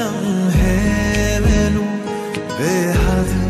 لم هالو بحذر